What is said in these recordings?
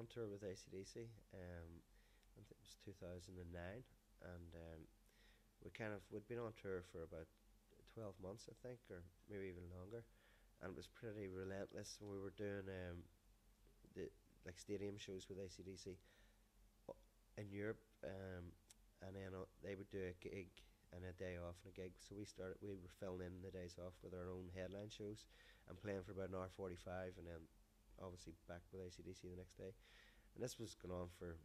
on tour with AC/DC. Um, I think it was 2009, and um, we kind of we'd been on tour for about 12 months, I think, or maybe even longer, and it was pretty relentless. We were doing um, the like stadium shows with AC/DC in Europe, um, and then uh, they would do a gig and a day off and a gig. So we started, we were filling in the days off with our own headline shows and playing for about an hour 45 and then obviously back with AC/DC the next day. And this was going on for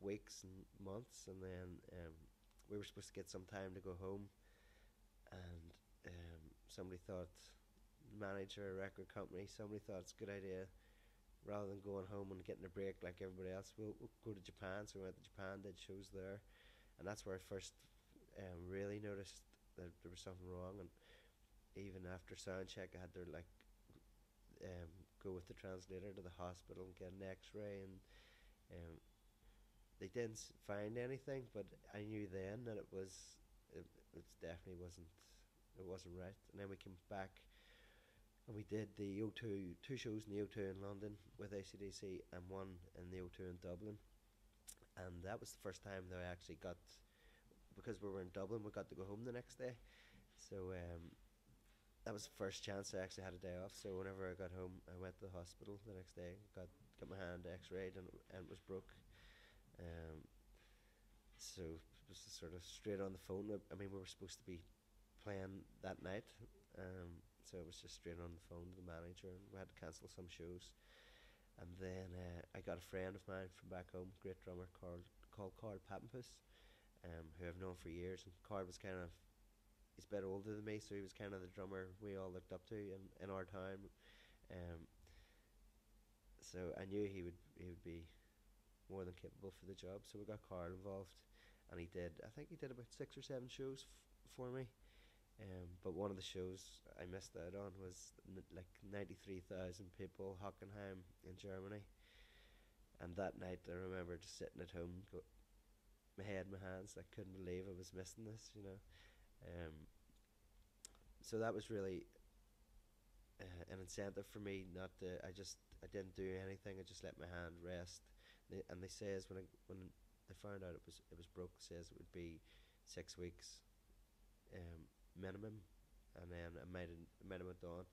weeks and months and then um, we were supposed to get some time to go home and um, somebody thought, manager, record company, somebody thought it's a good idea rather than going home and getting a break like everybody else, we'll, we'll go to Japan. So we went to Japan, did shows there, and that's where I first um, really noticed that there was something wrong. And even after sound check, I had to like with the translator to the hospital and get an X-ray, and um, they didn't find anything. But I knew then that it was it, it definitely wasn't it wasn't right. And then we came back. And we did the O2, two shows in the O2 in London with AC/DC and one in the O2 in Dublin. And that was the first time that I actually got, because we were in Dublin, we got to go home the next day. So um, that was the first chance I actually had a day off. So whenever I got home, I went to the hospital the next day, got got my hand x-rayed and, and it was broke. Um, so it was just sort of straight on the phone. I mean, we were supposed to be playing that night. Um, so it was just straight on the phone to the manager, and we had to cancel some shows. And then uh, I got a friend of mine from back home, great drummer called called Carl Pappenfuss, um, who I've known for years. And Carl was kind of he's a bit older than me, so he was kind of the drummer we all looked up to in, in our time. Um, so I knew he would he would be more than capable for the job. So we got Carl involved, and he did. I think he did about six or seven shows f- for me. Um, but one of the shows I missed out on was n- like 93,000 people, Hockenheim in Germany. And that night I remember just sitting at home, go, my head in my hands. I couldn't believe I was missing this, you know. Um, so that was really uh, an incentive for me not to. I just I didn't do anything. I just let my hand rest. They, and they says when I, when they found out it was it was broke, says it would be six weeks. Um, minimum, and then I made it went on.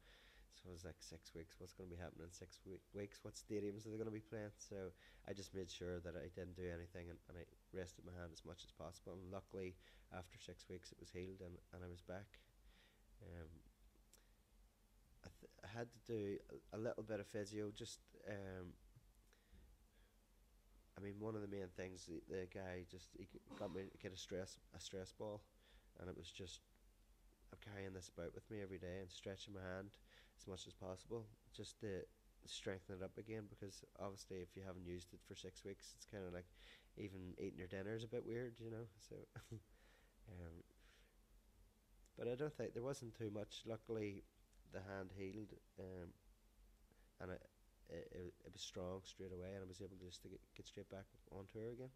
So it was like six weeks. What's going to be happening in six week, weeks? What stadiums are they going to be playing? So I just made sure that I didn't do anything, and, and I rested my hand as much as possible. And luckily, after six weeks, it was healed, and, and I was back. Um, I, th- I had to do a, a little bit of physio, just. Um, I mean, one of the main things the, the guy just he got me to get a stress a stress ball, and it was just I'm carrying this about with me every day and stretching my hand as much as possible just to strengthen it up again because obviously if you haven't used it for six weeks it's kind of like even eating your dinner is a bit weird you know so um, but I don't think there wasn't too much. Luckily the hand healed um, and it, it, it, was strong straight away and I was able just to get, get straight back on tour again